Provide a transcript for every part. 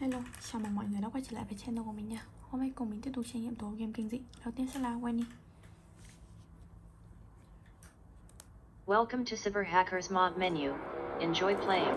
Hello, chào mừng mọi người đã quay trở lại với channel của mình nha Hôm nay cùng mình tiếp tục trải nghiệm tố game kinh dị Đầu tiên sẽ là Wendy Welcome to Cyber Hackers Mod menu. Enjoy playing.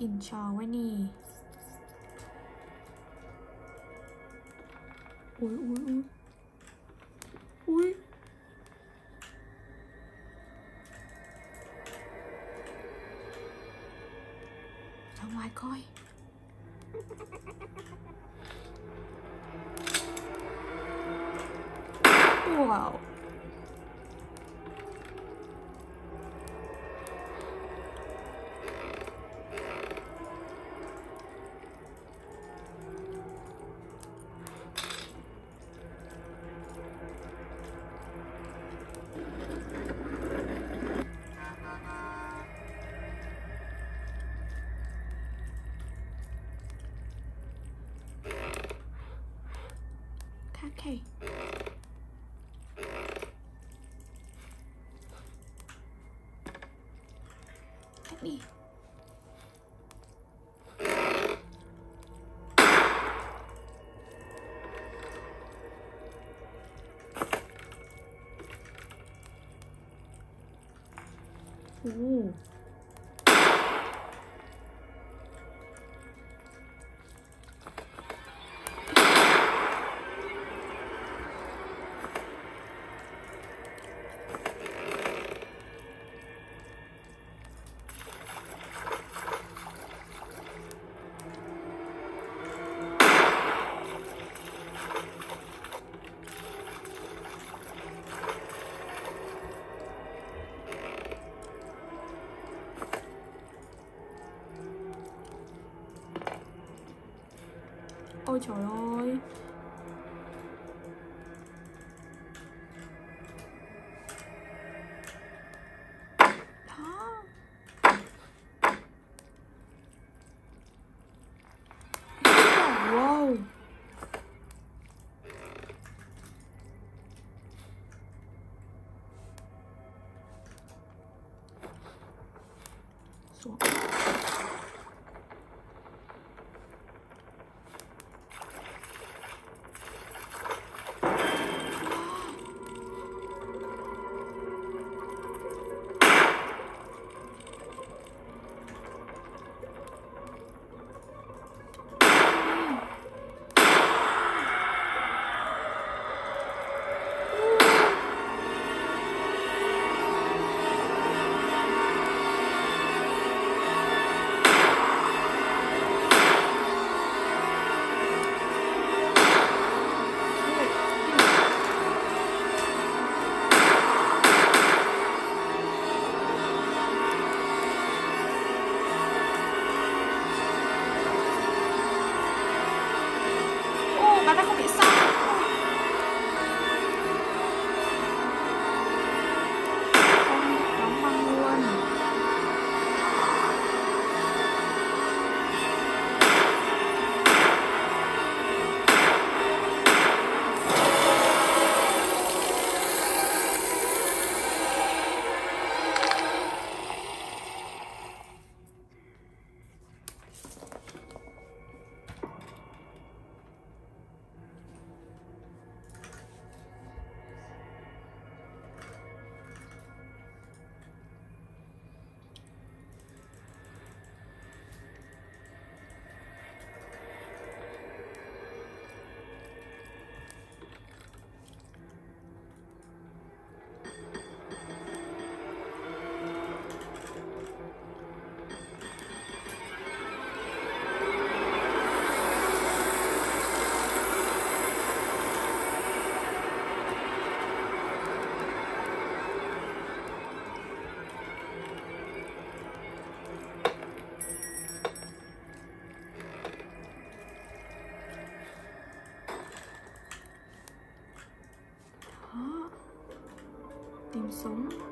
กลิ่นชอวนีอุ้ยอุ้ยอุ้ย at me. Ooh. Trời ơi. 怂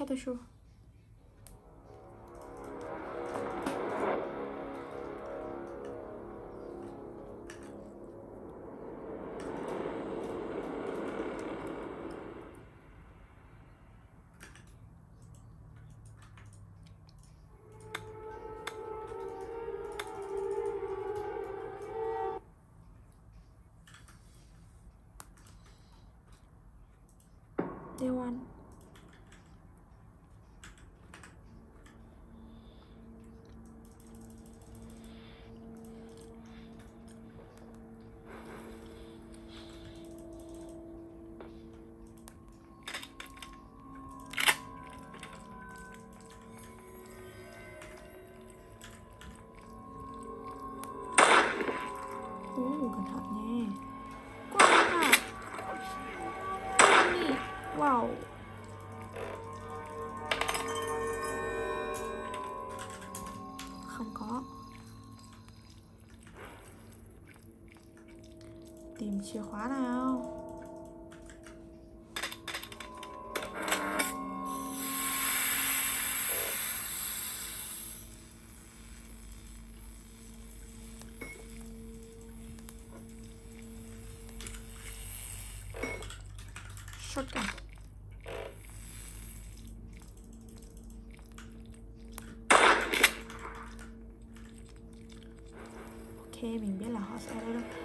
সাথে শো they want màu. Không có. Tìm chìa khóa nào. Shortcut khi mình biết là họ sẽ lấy được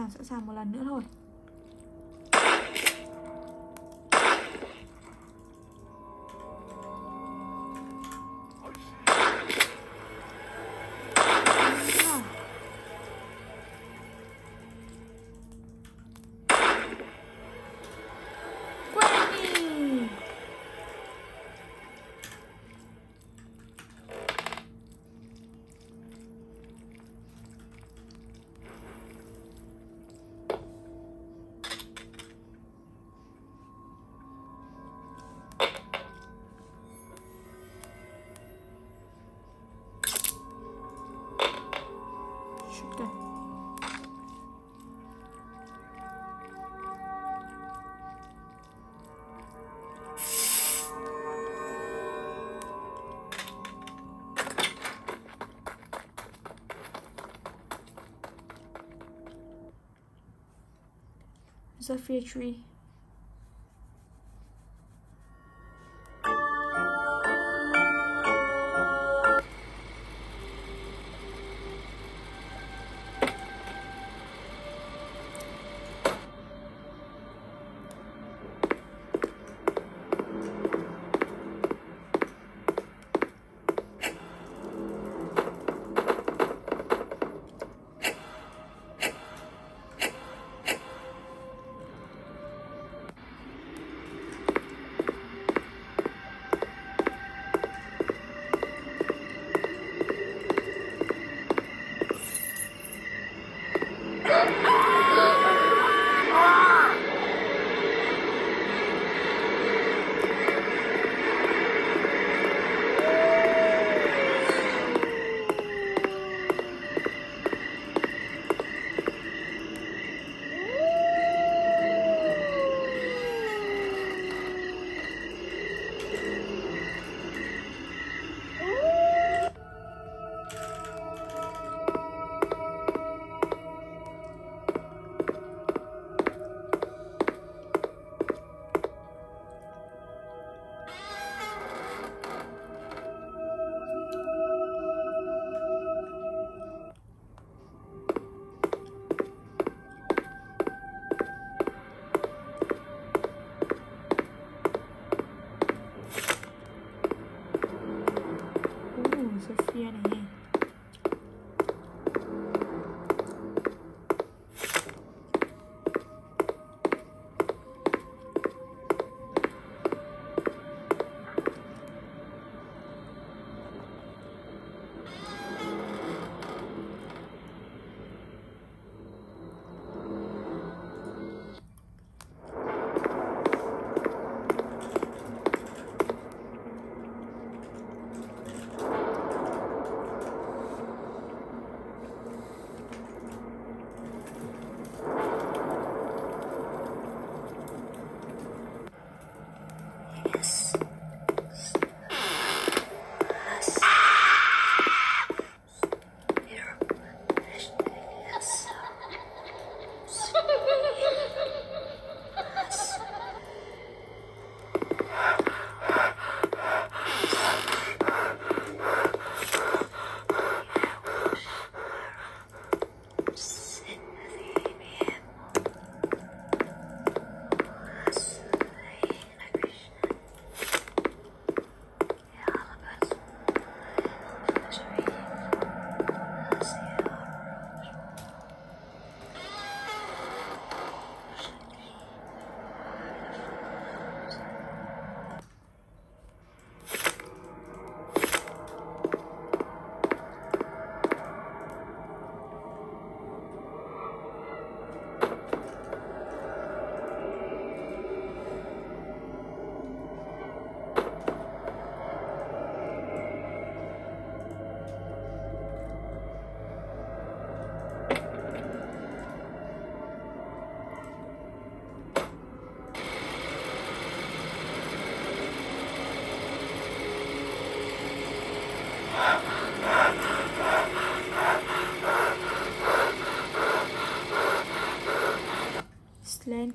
sàng sẵn sàng một lần nữa thôi. Zephyr tree.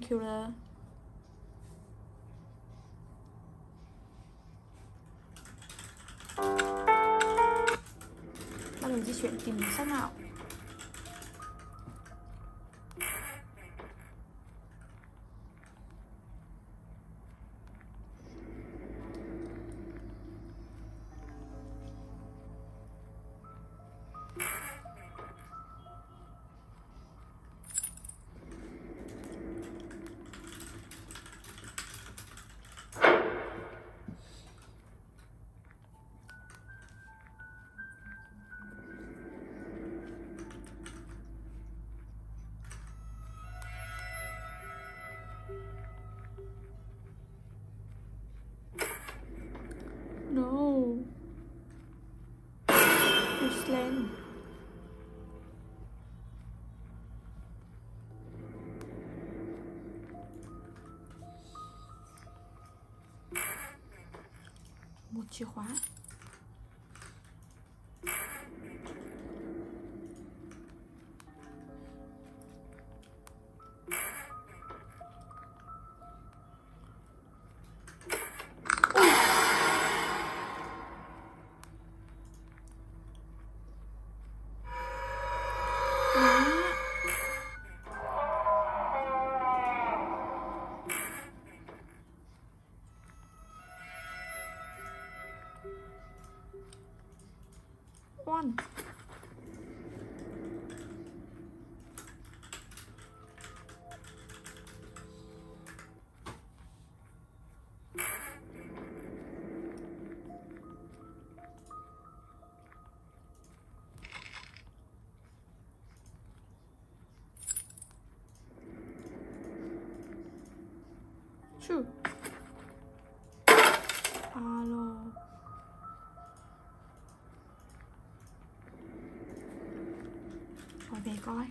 Killer Bắt đầu di chuyển tìm sách nào 喜欢 one two hello mọi người coi.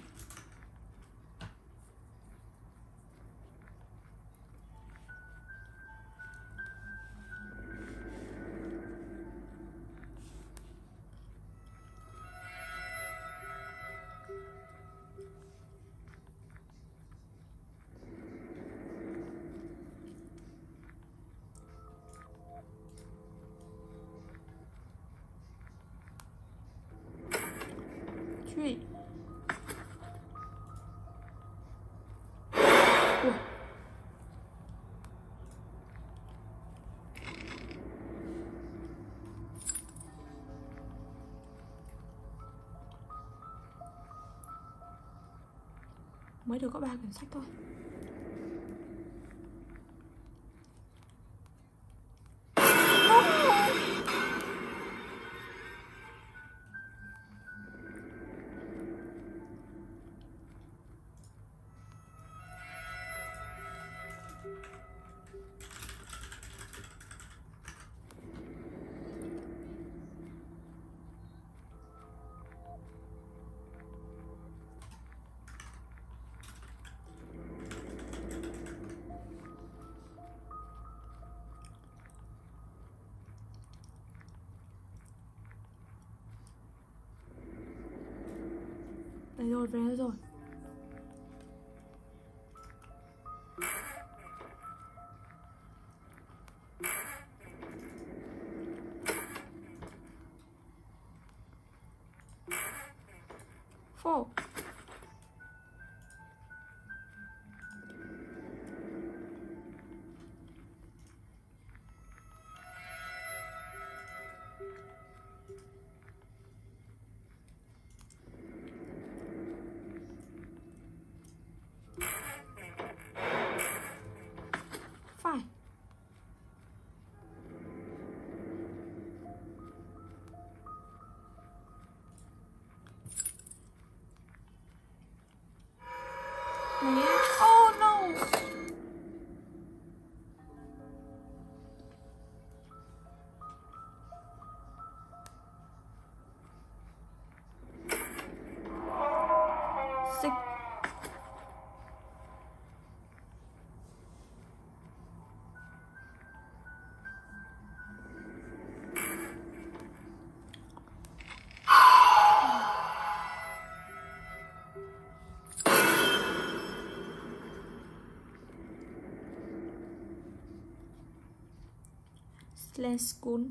Mới được có ba quyển sách thôi. your. Four. Nestle School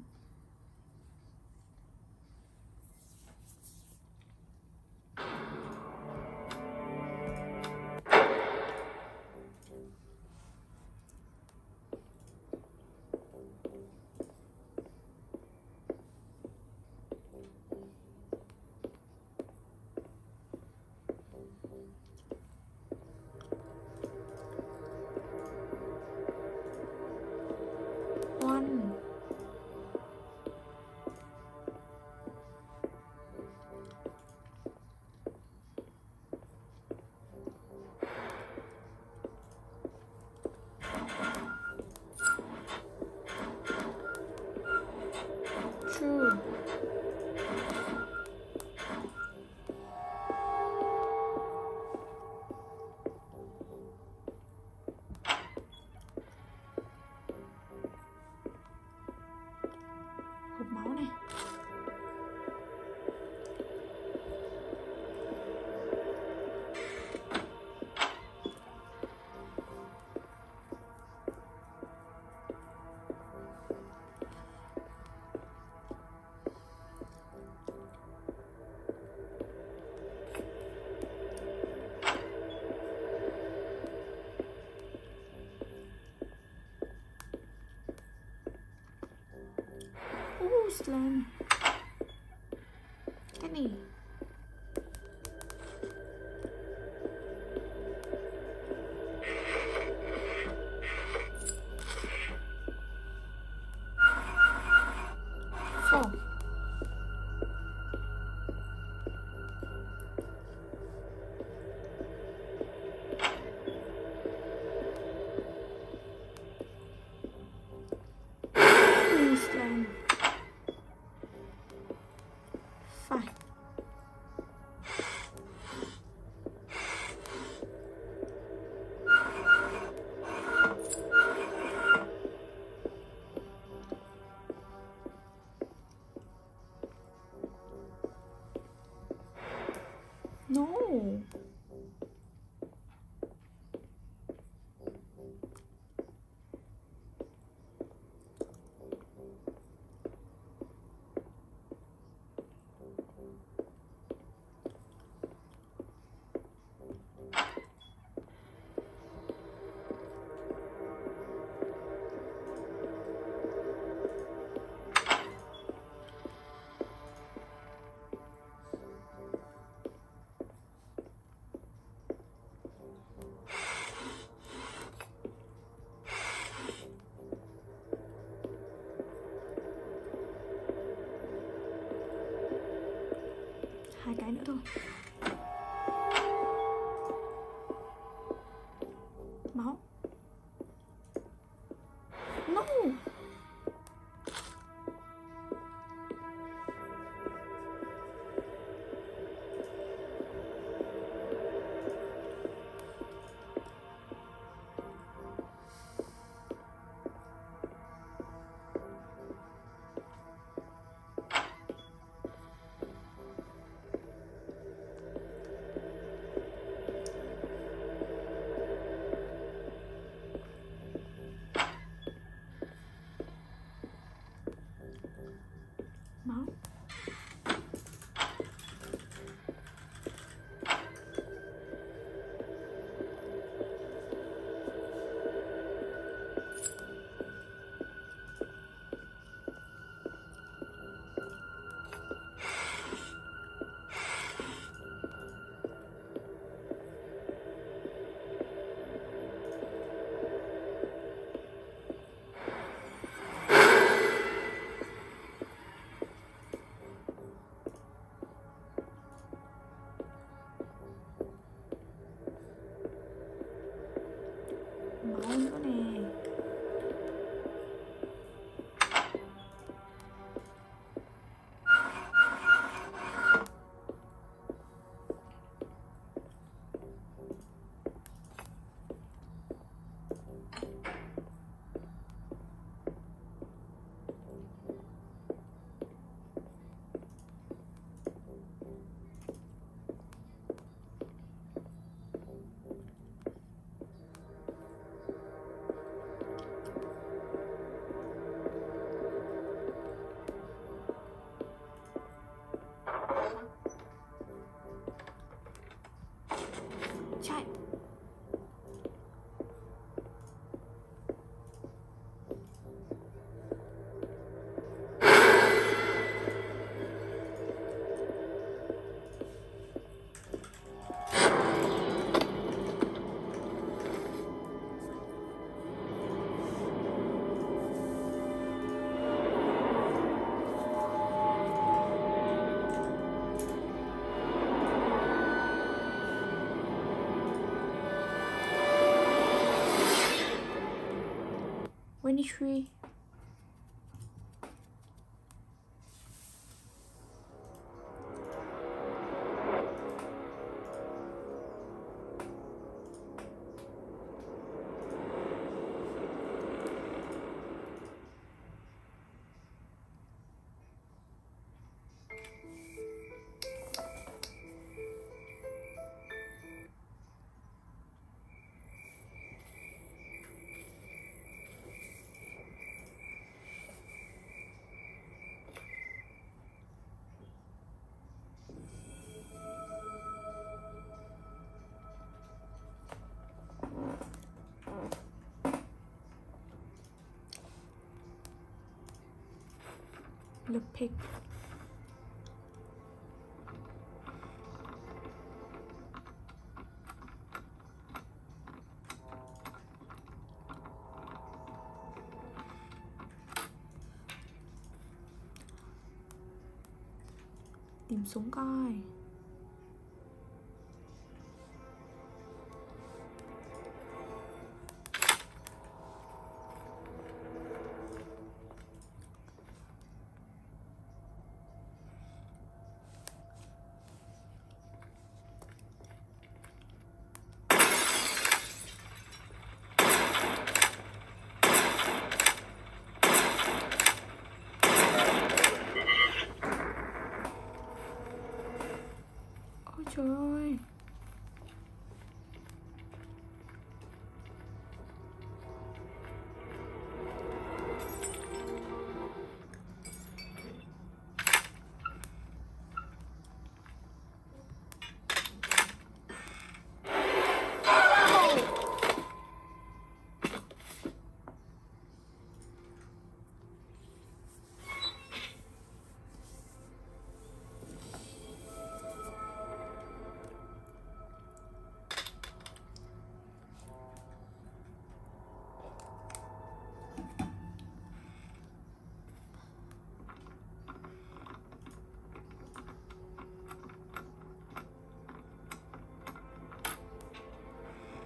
coastline. Ciao. tree. Tree pic pick tìm súng coi.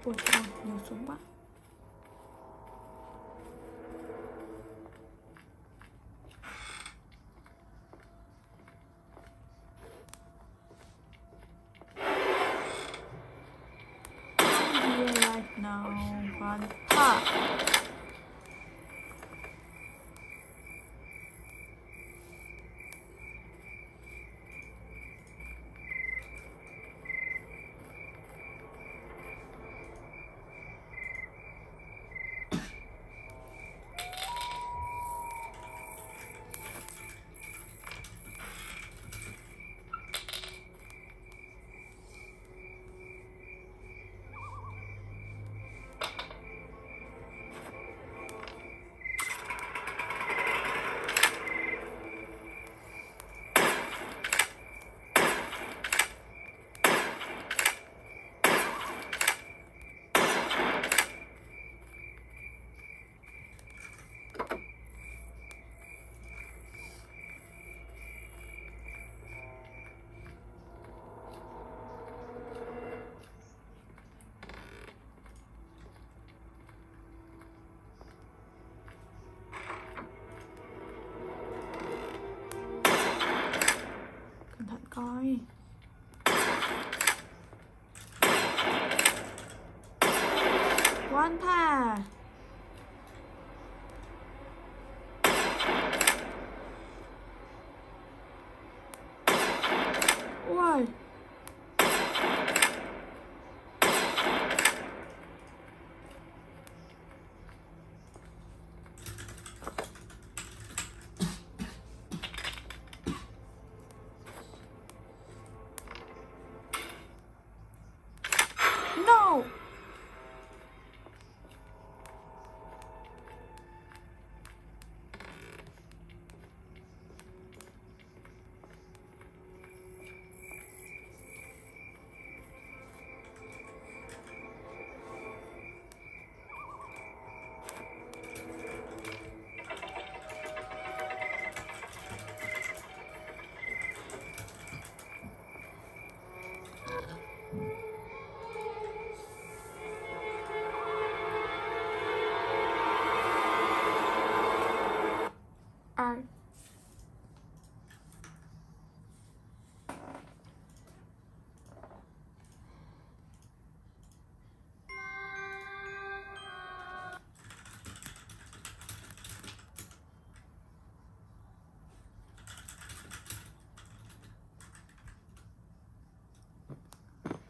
Ôi trời nhiều súng quá right now, one pop. วั太。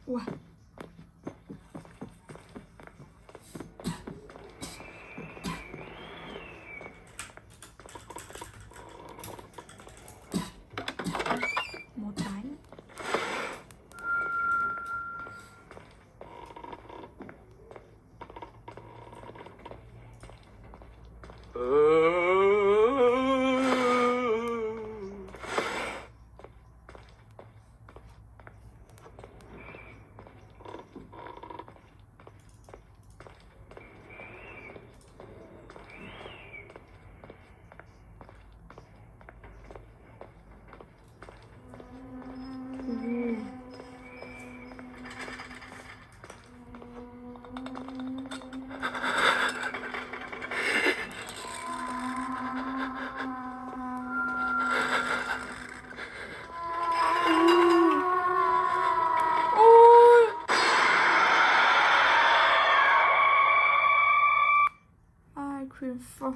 哇服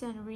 100%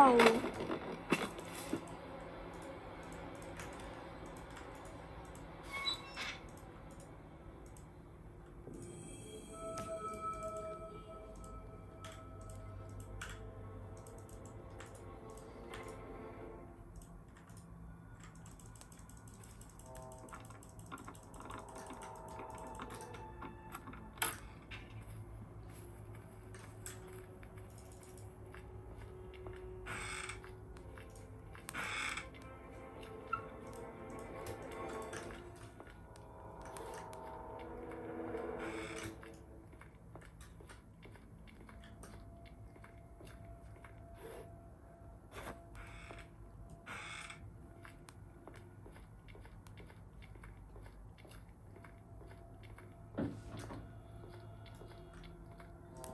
哦。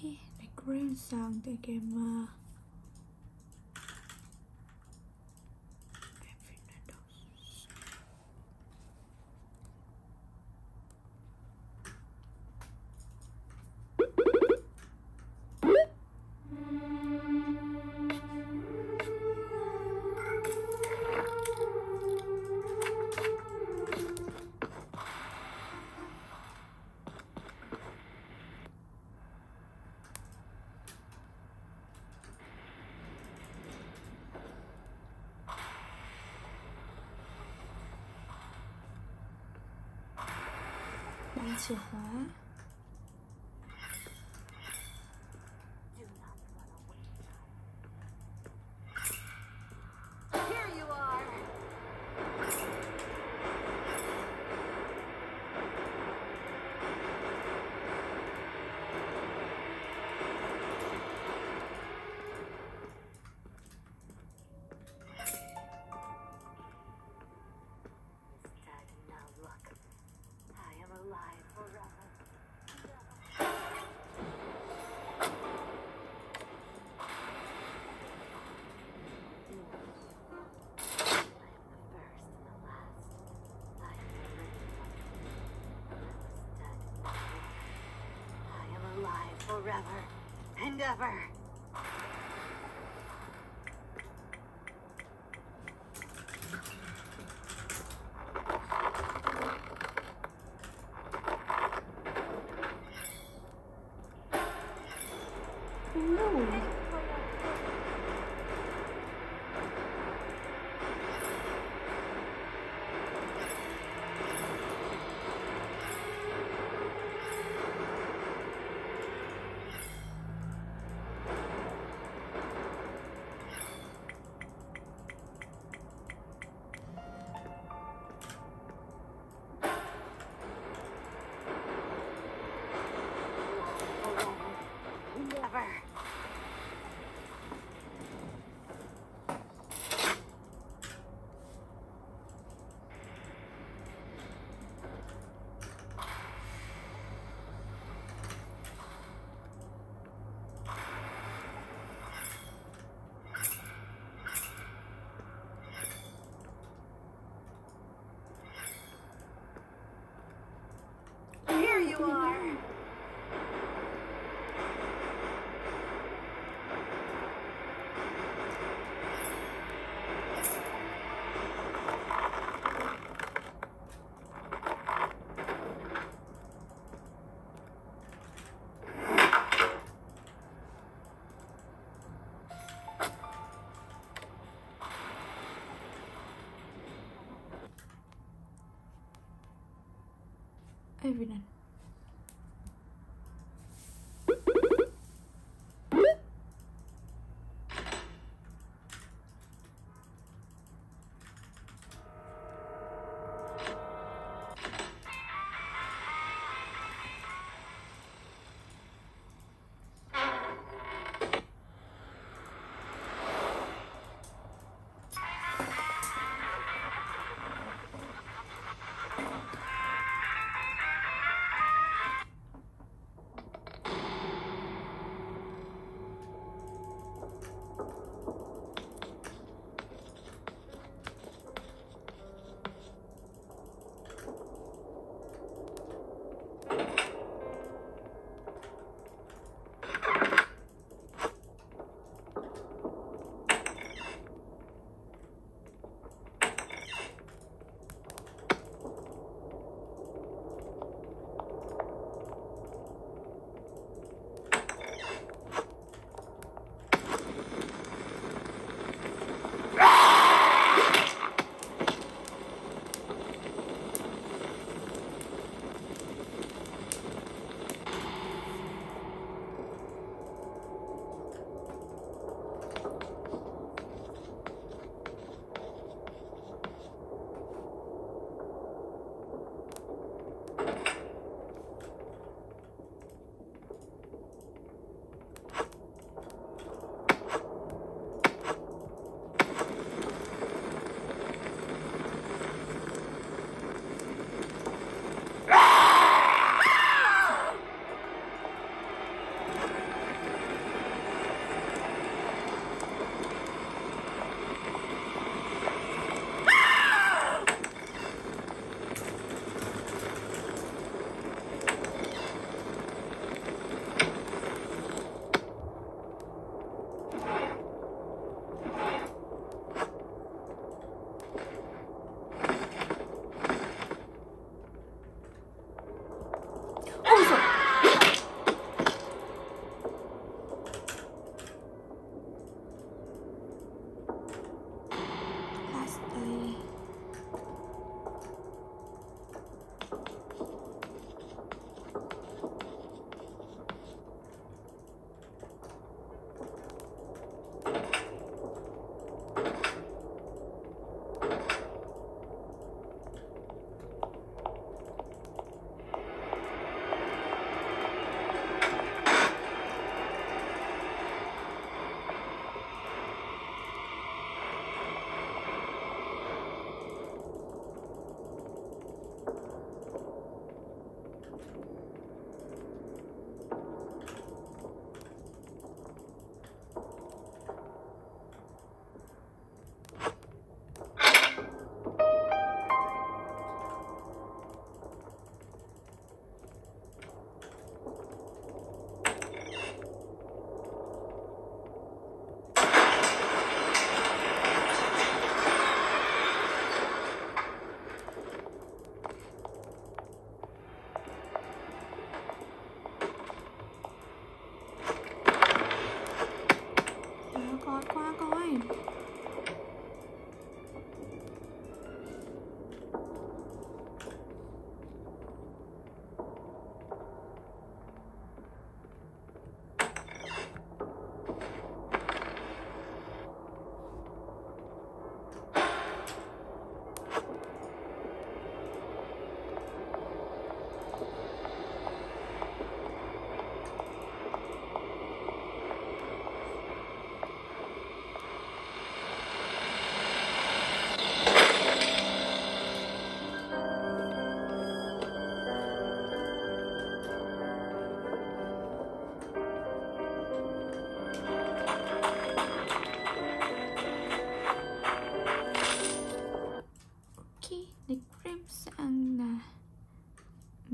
okay green sound again forever and ever. everyone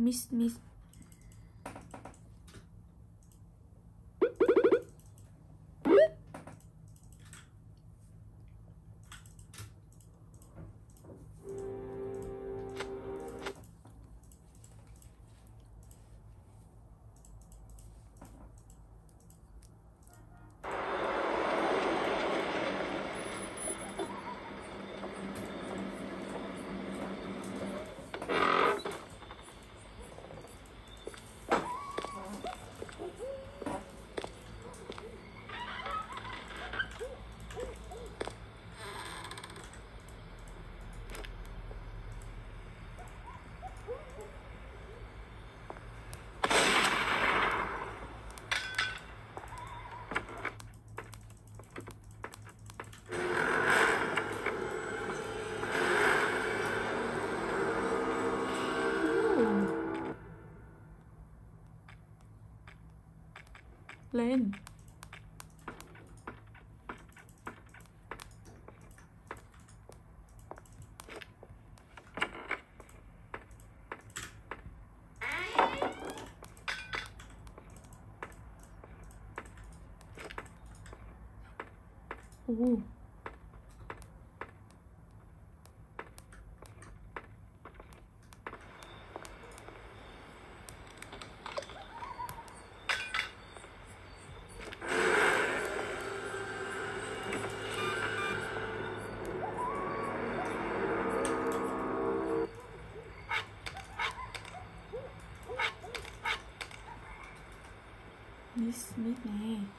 Miss miss. lên Ooh. Please meet me.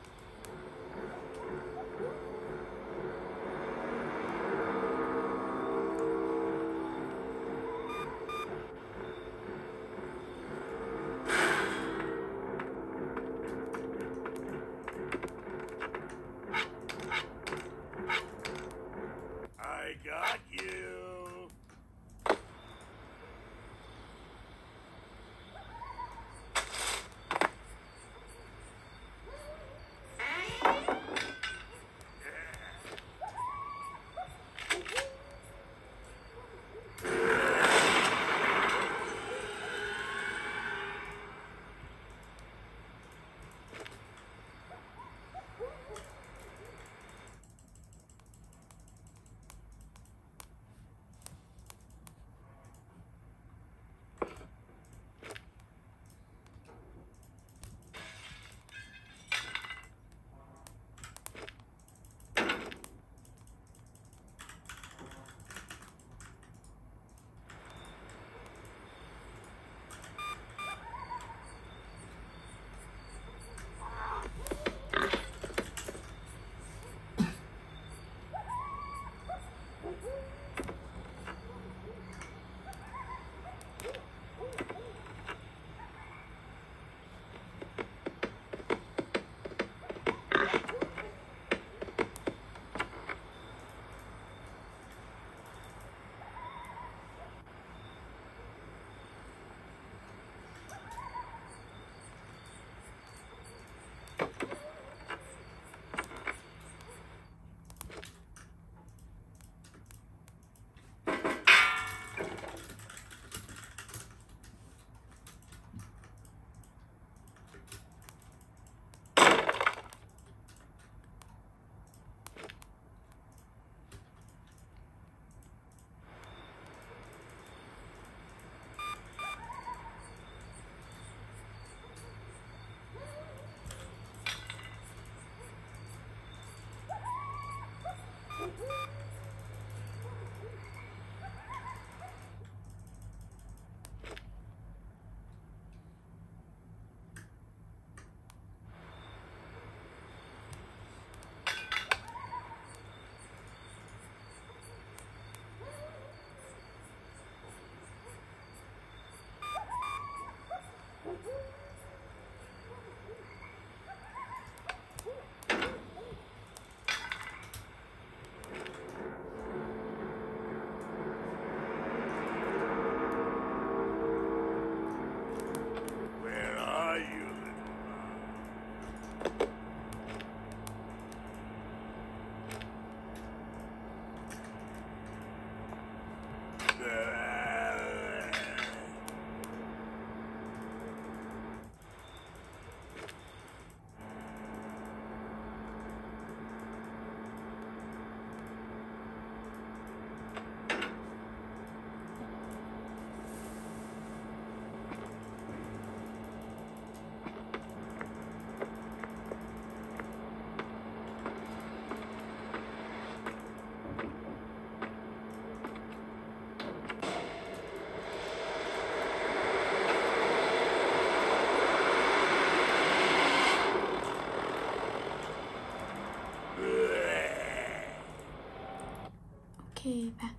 去吧